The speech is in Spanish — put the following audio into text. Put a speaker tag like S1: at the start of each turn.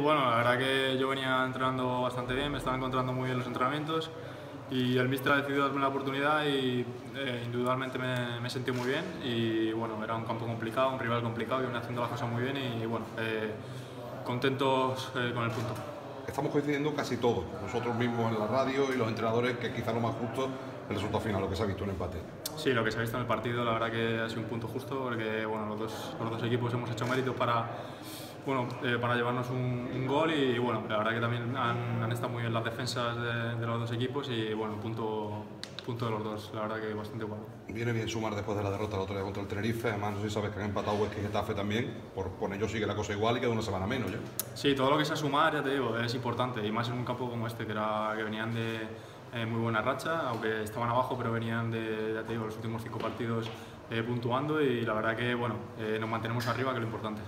S1: Bueno, la verdad que yo venía entrenando bastante bien, me estaba encontrando muy bien los entrenamientos y el míster ha decidido darme la oportunidad y eh, indudablemente me, me, sentí muy bien y bueno, era un campo complicado, un rival complicado y venía haciendo las cosas muy bien y bueno, eh, contentos eh, con el punto.
S2: Estamos coincidiendo casi todos, nosotros mismos en la radio y los entrenadores, que quizá lo más justo el resultado final, lo que se ha visto en el empate.
S1: Sí, lo que se ha visto en el partido, la verdad que ha sido un punto justo porque bueno, los, dos, los dos equipos hemos hecho méritos para bueno, eh, para llevarnos un, un, gol y bueno, la verdad que también han, han estado muy bien las defensas de, de, los dos equipos y bueno, punto, punto de los dos, la verdad que bastante bueno.
S2: Viene bien sumar después de la derrota la otra día contra el Tenerife, además no sé si sabes que han empatado Huesca y Getafe también, por, por ello sigue la cosa igual y queda una semana menos ya.
S1: Sí, todo lo que sea sumar, ya te digo, es importante y más en un campo como este, que, era, que venían de eh, muy buena racha, aunque estaban abajo, pero venían de, ya te digo, los últimos cinco partidos eh, puntuando y la verdad que bueno, eh, nos mantenemos arriba, que es lo importante.